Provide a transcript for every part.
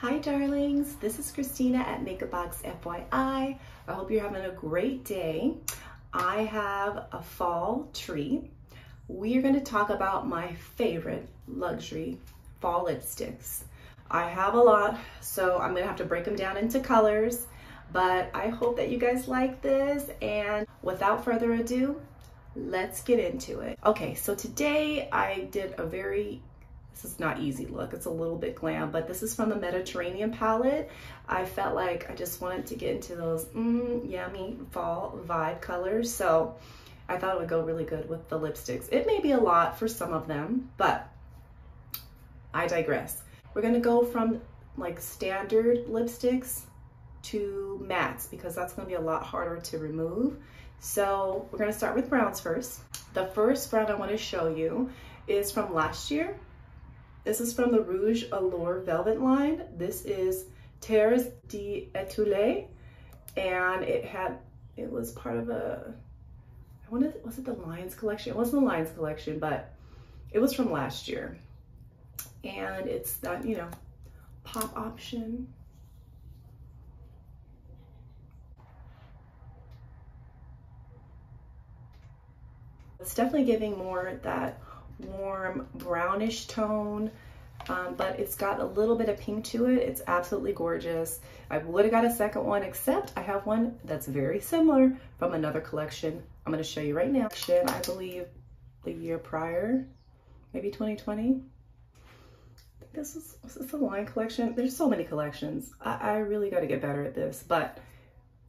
Hi darlings, this is Christina at Makeup Box FYI. I hope you're having a great day. I have a fall treat. We are going to talk about my favorite luxury fall lipsticks. I have a lot, so I'm going to have to break them down into colors, but I hope that you guys like this. And without further ado, let's get into it. Okay, so today I did a very this is not easy look. It's a little bit glam, but this is from the Mediterranean palette. I felt like I just wanted to get into those mm, yummy fall vibe colors. So I thought it would go really good with the lipsticks. It may be a lot for some of them, but I digress. We're gonna go from like standard lipsticks to mattes because that's gonna be a lot harder to remove. So we're gonna start with browns first. The first brown I wanna show you is from last year. This is from the Rouge Allure Velvet line. This is Terres d'Etoules, and it had, it was part of a, I wanted, was it the Lions collection? It wasn't the Lions collection, but it was from last year. And it's that, you know, pop option. It's definitely giving more that warm brownish tone, um, but it's got a little bit of pink to it. It's absolutely gorgeous. I would have got a second one, except I have one that's very similar from another collection. I'm gonna show you right now. I believe the year prior, maybe 2020. This is, this is line collection. There's so many collections. I, I really got to get better at this, but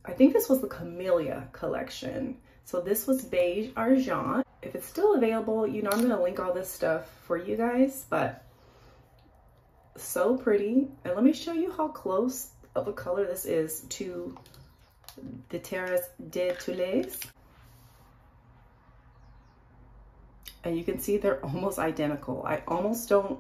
I think this was the Camellia collection. So this was beige argent if it's still available, you know, I'm going to link all this stuff for you guys, but so pretty. And let me show you how close of a color this is to the Terres d'Etoules. And you can see they're almost identical. I almost don't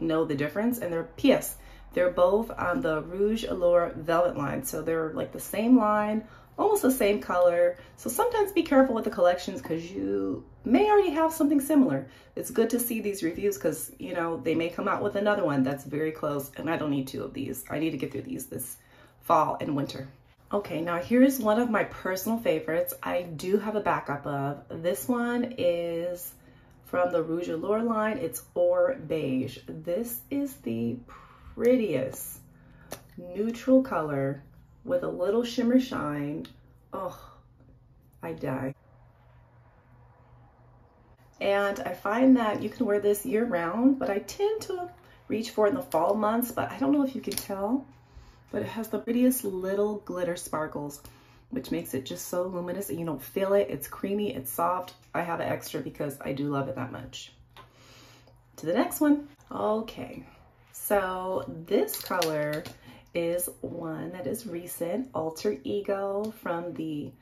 know the difference. And they're PS. They're both on the Rouge Allure Velvet line. So they're like the same line, almost the same color. So sometimes be careful with the collections because you may already have something similar. It's good to see these reviews because, you know, they may come out with another one that's very close and I don't need two of these. I need to get through these this fall and winter. Okay, now here's one of my personal favorites. I do have a backup of. This one is from the Rouge Allure line. It's Or Beige. This is the prettiest neutral color with a little shimmer shine. Oh, I die. And I find that you can wear this year round, but I tend to reach for it in the fall months, but I don't know if you can tell, but it has the prettiest little glitter sparkles, which makes it just so luminous and you don't feel it. It's creamy, it's soft. I have an extra because I do love it that much. To the next one. Okay, so this color is one that is recent, Alter Ego from the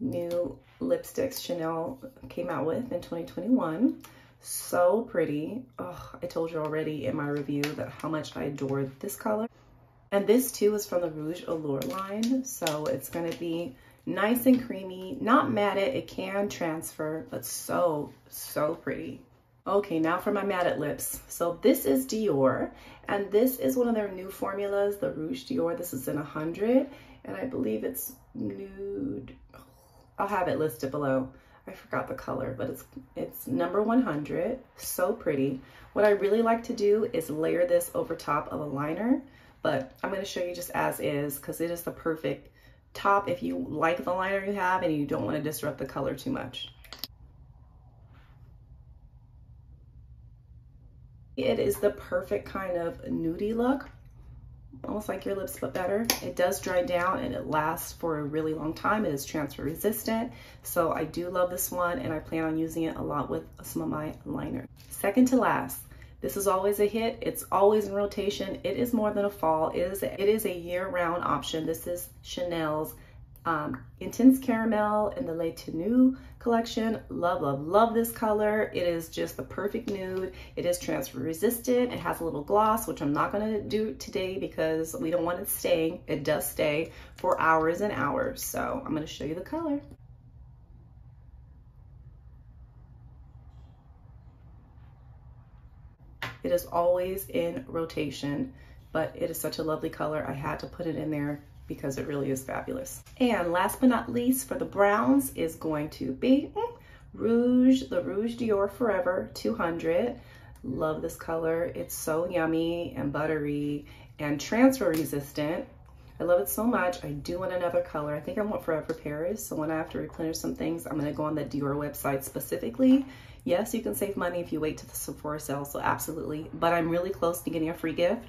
new lipsticks Chanel came out with in 2021. So pretty. Oh, I told you already in my review that how much I adore this color. And this too is from the Rouge Allure line. So it's gonna be nice and creamy, not matted, it can transfer, but so, so pretty. Okay, now for my matted lips. So this is Dior, and this is one of their new formulas, the Rouge Dior. This is in 100, and I believe it's nude. I'll have it listed below. I forgot the color, but it's it's number 100. So pretty. What I really like to do is layer this over top of a liner, but I'm going to show you just as is because it is the perfect top if you like the liner you have and you don't want to disrupt the color too much. It is the perfect kind of nudie look, almost like your lips, but better. It does dry down and it lasts for a really long time. It is transfer resistant. So I do love this one and I plan on using it a lot with some of my liner. Second to last, this is always a hit. It's always in rotation. It is more than a fall. It is, it is a year-round option. This is Chanel's um, Intense Caramel in the Le Tenue collection. Love, love, love this color. It is just the perfect nude. It is transfer resistant. It has a little gloss, which I'm not gonna do today because we don't want it staying. It does stay for hours and hours. So I'm gonna show you the color. It is always in rotation. but it is such a lovely color. I had to put it in there because it really is fabulous. And last but not least for the browns is going to be mm, Rouge, the Rouge Dior Forever 200. Love this color. It's so yummy and buttery and transfer resistant. I love it so much. I do want another color. I think I want Forever Paris. So when I have to replenish some things, I'm gonna go on the Dior website specifically. Yes, you can save money if you wait to the Sephora sale, so absolutely. But I'm really close to getting a free gift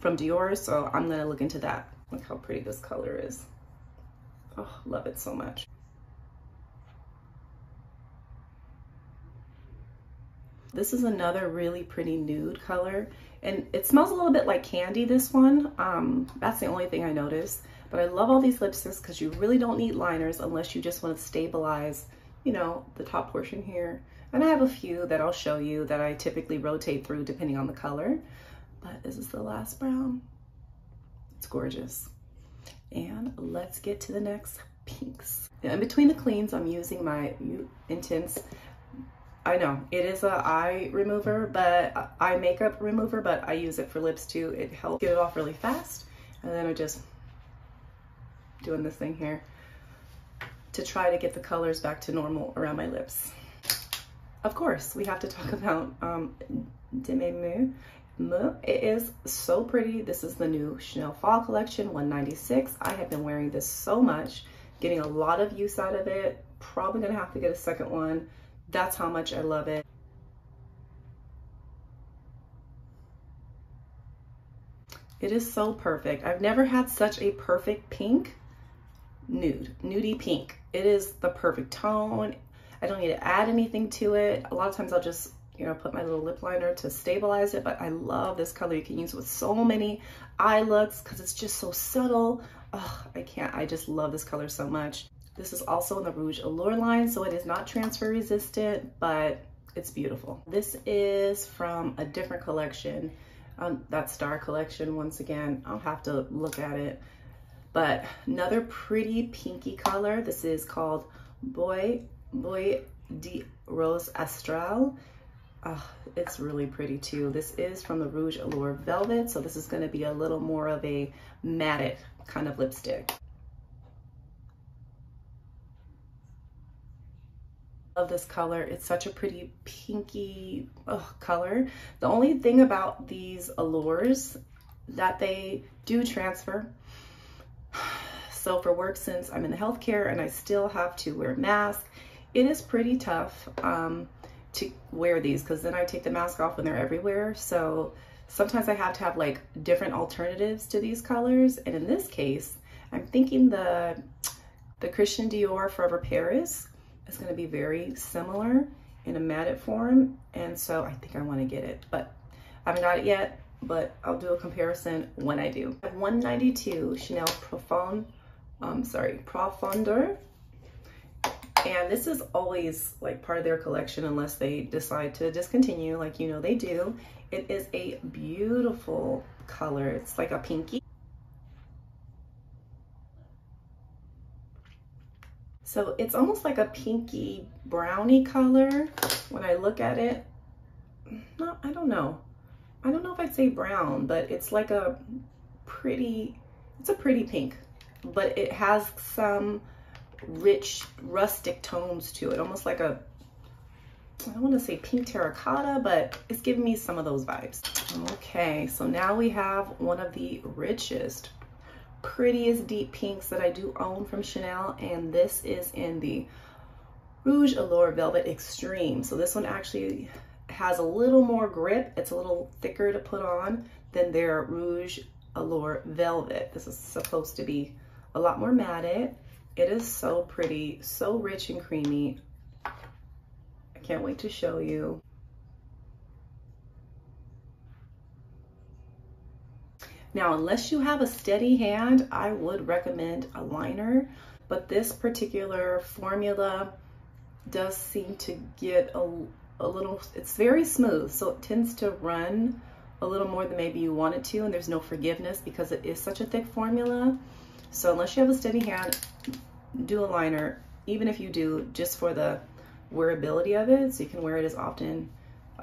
from Dior, so I'm gonna look into that. Look how pretty this color is. Oh, love it so much. This is another really pretty nude color. And it smells a little bit like candy, this one. Um, that's the only thing I noticed. But I love all these lipsticks because you really don't need liners unless you just want to stabilize, you know, the top portion here. And I have a few that I'll show you that I typically rotate through depending on the color. But this is the last brown. It's gorgeous. And let's get to the next pinks. In between the cleans, I'm using my Intense I know it is a eye remover, but eye makeup remover, but I use it for lips too. It helps get it off really fast. And then I'm just doing this thing here to try to get the colors back to normal around my lips. Of course, we have to talk about um, Demi. It is so pretty. This is the new Chanel Fall Collection 196. I have been wearing this so much, getting a lot of use out of it. Probably gonna have to get a second one that's how much I love it. It is so perfect. I've never had such a perfect pink nude, nudie pink. It is the perfect tone. I don't need to add anything to it. A lot of times I'll just, you know, put my little lip liner to stabilize it, but I love this color. You can use with so many eye looks because it's just so subtle. Oh, I can't, I just love this color so much. This is also in the Rouge Allure line, so it is not transfer resistant, but it's beautiful. This is from a different collection, um, that Star collection. Once again, I'll have to look at it. But another pretty pinky color. This is called Boy, Boy de Rose Astral. Uh, it's really pretty too. This is from the Rouge Allure Velvet, so this is gonna be a little more of a matted kind of lipstick. love this color. It's such a pretty pinky ugh, color. The only thing about these allures that they do transfer. So for work, since I'm in the healthcare and I still have to wear a mask, it is pretty tough um, to wear these because then I take the mask off when they're everywhere. So sometimes I have to have like different alternatives to these colors. And in this case, I'm thinking the the Christian Dior Forever Paris is going to be very similar in a matted form. And so I think I want to get it, but I haven't got it yet, but I'll do a comparison when I do. I have 192 Chanel Profond, um, sorry, Profondeur. And this is always like part of their collection unless they decide to discontinue, like you know they do. It is a beautiful color. It's like a pinky. So it's almost like a pinky brownie color when I look at it. No, I don't know. I don't know if I'd say brown, but it's like a pretty, it's a pretty pink, but it has some rich rustic tones to it, almost like a, I don't want to say pink terracotta, but it's giving me some of those vibes. Okay, so now we have one of the richest prettiest deep pinks that I do own from Chanel. And this is in the Rouge Allure Velvet Extreme. So this one actually has a little more grip. It's a little thicker to put on than their Rouge Allure Velvet. This is supposed to be a lot more matted. It is so pretty, so rich and creamy. I can't wait to show you. Now, unless you have a steady hand, I would recommend a liner, but this particular formula does seem to get a, a little, it's very smooth, so it tends to run a little more than maybe you want it to, and there's no forgiveness because it is such a thick formula. So unless you have a steady hand, do a liner, even if you do, just for the wearability of it, so you can wear it as often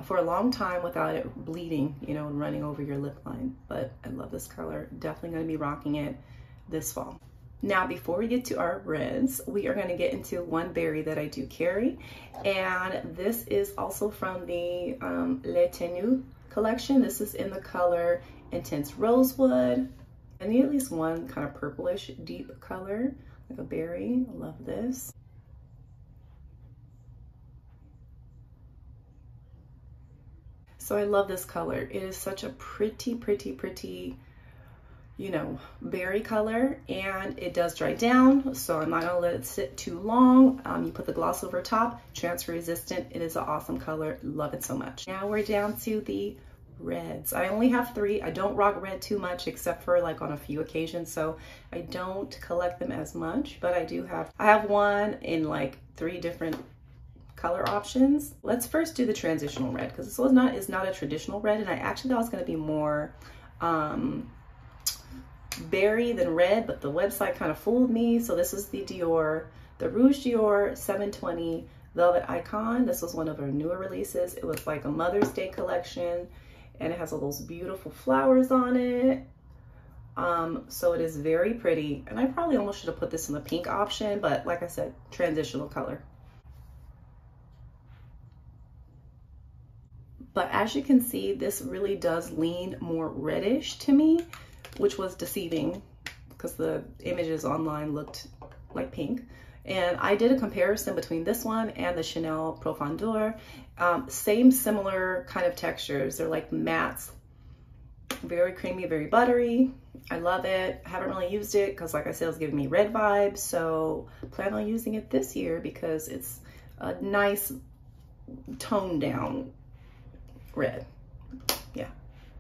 for a long time without it bleeding, you know, and running over your lip line. But I love this color. Definitely gonna be rocking it this fall. Now, before we get to our reds, we are gonna get into one berry that I do carry. And this is also from the um, Le Tenu collection. This is in the color Intense Rosewood. I need at least one kind of purplish deep color, like a berry. Love this. So I love this color. It is such a pretty, pretty, pretty, you know, berry color and it does dry down. So I'm not gonna let it sit too long. Um, you put the gloss over top, transfer resistant. It is an awesome color. Love it so much. Now we're down to the reds. I only have three. I don't rock red too much except for like on a few occasions. So I don't collect them as much, but I do have, I have one in like three different color options. Let's first do the transitional red because this was not is not a traditional red and I actually thought it was going to be more um, berry than red, but the website kind of fooled me. So this is the Dior, the Rouge Dior 720 Velvet Icon. This was one of our newer releases. It was like a Mother's Day collection and it has all those beautiful flowers on it. Um, so it is very pretty. And I probably almost should have put this in the pink option, but like I said, transitional color. But as you can see, this really does lean more reddish to me, which was deceiving because the images online looked like pink. And I did a comparison between this one and the Chanel Profondeur. Um, same similar kind of textures. They're like mattes, very creamy, very buttery. I love it. I haven't really used it because like I said, it's giving me red vibes. So plan on using it this year because it's a nice toned down red. Yeah,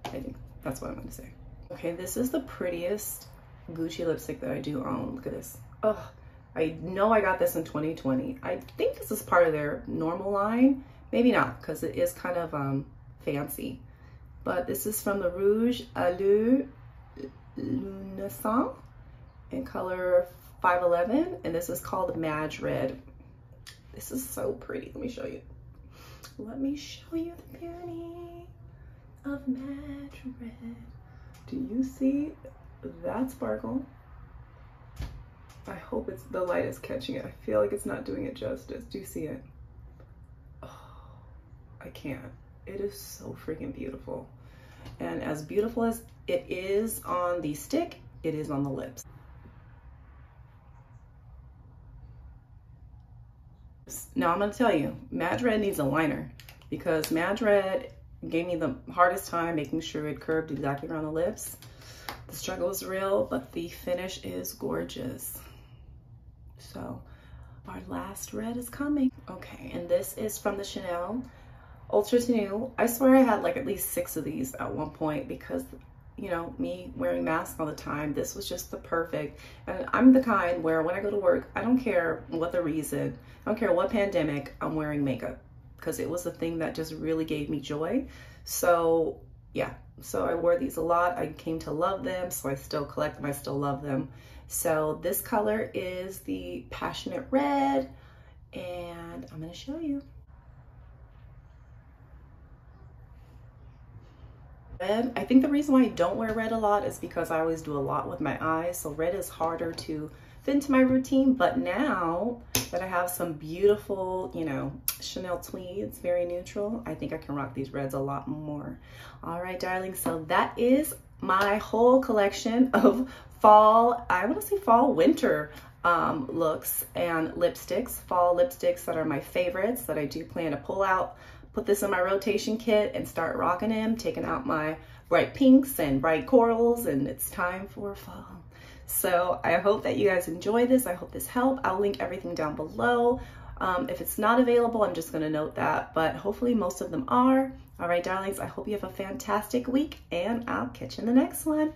I think that's what I'm gonna say. Okay, this is the prettiest Gucci lipstick that I do own. Look at this. Oh, I know I got this in 2020. I think this is part of their normal line. Maybe not, because it is kind of um, fancy. But this is from the Rouge Allure Lunaison in color 511. And this is called Madge Red. This is so pretty. Let me show you. Let me show you the beauty of Madge Red. Do you see that sparkle? I hope it's the light is catching it. I feel like it's not doing it justice. Do you see it? Oh, I can't. It is so freaking beautiful. And as beautiful as it is on the stick, it is on the lips. Now I'm gonna tell you, Madge Red needs a liner because Madge Red gave me the hardest time making sure it curved exactly around the lips. The struggle is real, but the finish is gorgeous. So our last red is coming. Okay, and this is from the Chanel Ultra Tenue. I swear I had like at least six of these at one point because you know, me wearing masks all the time, this was just the perfect. And I'm the kind where when I go to work, I don't care what the reason, I don't care what pandemic, I'm wearing makeup because it was the thing that just really gave me joy. So yeah, so I wore these a lot. I came to love them, so I still collect them, I still love them. So this color is the Passionate Red, and I'm gonna show you. Red, I think the reason why I don't wear red a lot is because I always do a lot with my eyes. So red is harder to fit into my routine. But now that I have some beautiful, you know, Chanel tweeds, very neutral, I think I can rock these reds a lot more. All right, darling. So that is my whole collection of fall, I want to say fall winter um, looks and lipsticks, fall lipsticks that are my favorites that I do plan to pull out put this in my rotation kit and start rocking them, taking out my bright pinks and bright corals, and it's time for fall. So I hope that you guys enjoy this. I hope this helped. I'll link everything down below. Um, if it's not available, I'm just gonna note that, but hopefully most of them are. All right, darlings, I hope you have a fantastic week and I'll catch you in the next one.